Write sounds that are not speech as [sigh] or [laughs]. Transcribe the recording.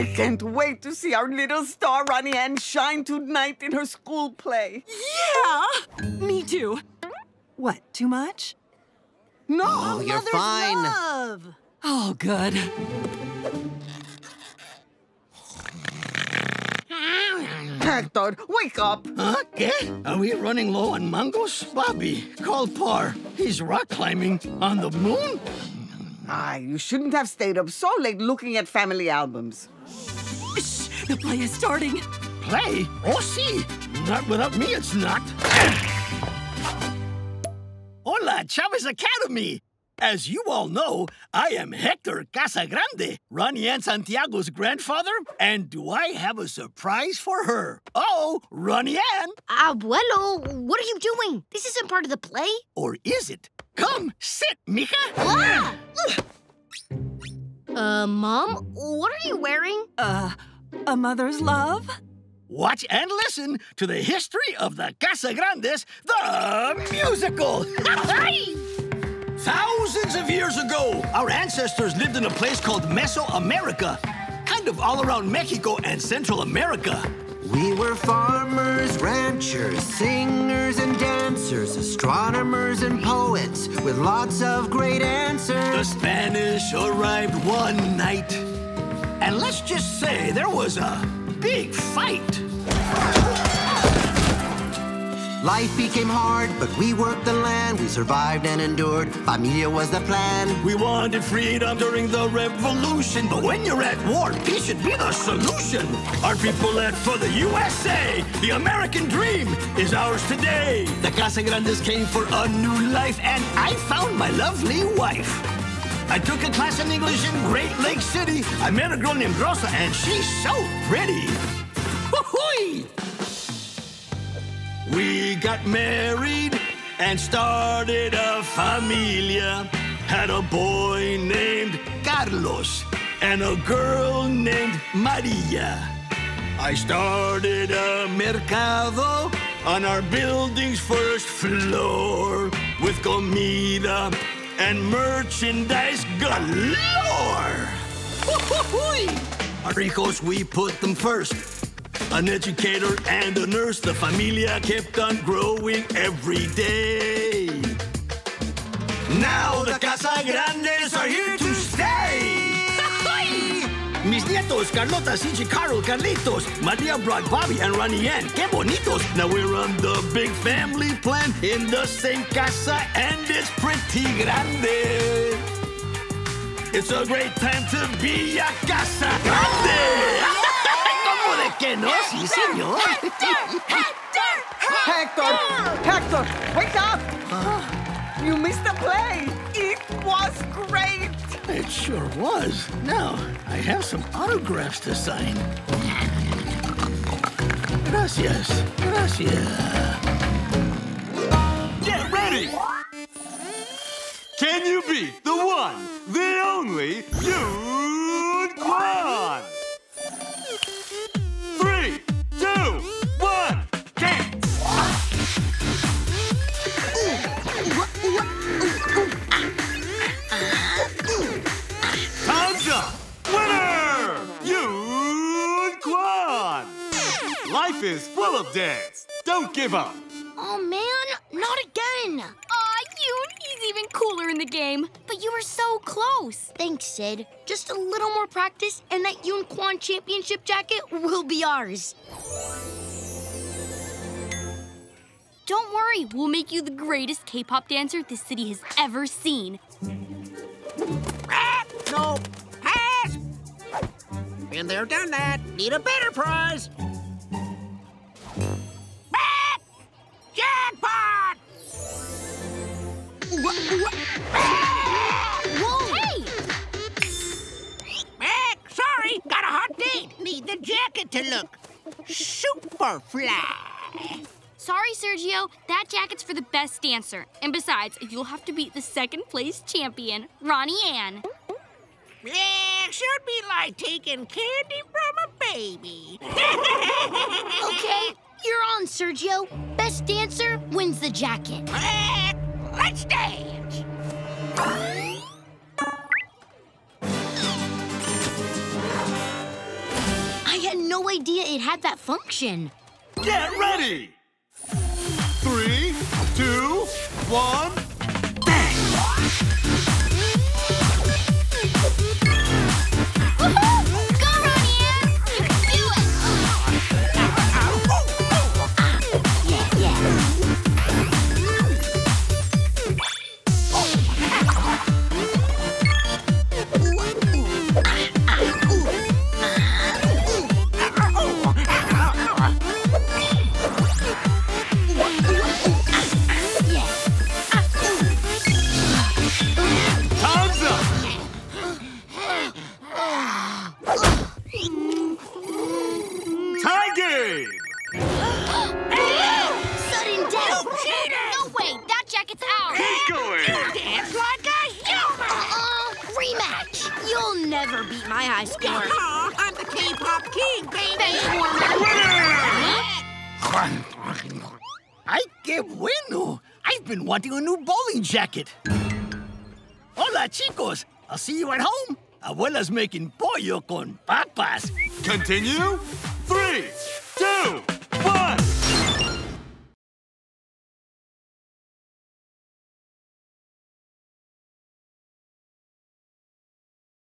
I can't wait to see our little star Ronnie Anne shine tonight in her school play. Yeah! Me too. What, too much? No! Oh, you're Mother's fine. Love. Oh, good. Hector, wake up! Okay, are we running low on mangoes? Bobby, call Par. He's rock climbing on the moon? Ah, you shouldn't have stayed up so late looking at family albums. Shh, the play is starting. Play? Oh, see. Not without me, it's not. Hola, Chavez Academy. As you all know, I am Hector Casagrande, Ronnie Anne Santiago's grandfather, and do I have a surprise for her? Oh, Ronnie Anne! Abuelo, what are you doing? This isn't part of the play. Or is it? Come, sit, mija. Ah! Uh, Mom, what are you wearing? Uh, a mother's love? Watch and listen to the history of the Casagrandes, the musical. [laughs] Thousands of years ago, our ancestors lived in a place called Mesoamerica, kind of all around Mexico and Central America. We were farmers, ranchers, singers and dancers, astronomers and poets with lots of great answers. The. Spanish arrived one night, and let's just say there was a big fight. Life became hard, but we worked the land. We survived and endured. Familia was the plan. We wanted freedom during the revolution, but when you're at war, peace should be the solution. Our people left for the USA. The American dream is ours today. The Casagrandes came for a new life, and I found my lovely wife. I took a class in English in Great Lakes City. I met a girl named Rosa, and she's so pretty. Hoo-hoo! We got married and started a familia. Had a boy named Carlos and a girl named Maria. I started a mercado on our building's first floor with comida and merchandise galore. Hijos, we put them first. An educator and a nurse, the familia kept on growing every day. Now the Casagrandes are here to stay. Mis nietos, Carlota, CJ, Carol, Carlitos, Maria brought Bobby and Ronnie Anne. Que bonitos. Now we're on the big family plan in the same casa, and it's pretty grande. It's a great time to be a Casa Grande. ¿Cómo de que no? Sí, señor. Hector! Hector, wake up! Ah. You missed the play! It was great! It sure was. Now, I have some autographs to sign. Gracias. Gracias. Can you beat the one, the only Yoon Kwan? Three, two, one, dance! Time's up! Winner! Yoon Kwan! Life is full of dance. Don't give up. Oh man, not again. Aw, Yoon, he's even cooler in the game. But you were so close. Thanks, Sid. Just a little more practice, and that Yoon Kwan championship jacket will be ours. Don't worry, we'll make you the greatest K-pop dancer this city has ever seen. Ah, no. Pass! Been there, done that. Need a better prize. The to look super fly. Sorry, Sergio, that jacket's for the best dancer. And besides, you'll have to beat the second place champion, Ronnie Anne. Yeah, should be like taking candy from a baby. [laughs] Okay, you're on, Sergio. Best dancer wins the jacket. Back! Let's dance. Idea it had that function. Get ready! Three, two, one, never beat my high score. [laughs] Aw, I'm the K-pop king, baby! Ay, qué bueno! I've been wanting a new bowling jacket. Hola, chicos. I'll see you at home. Abuela's making pollo con papas. Continue. Three,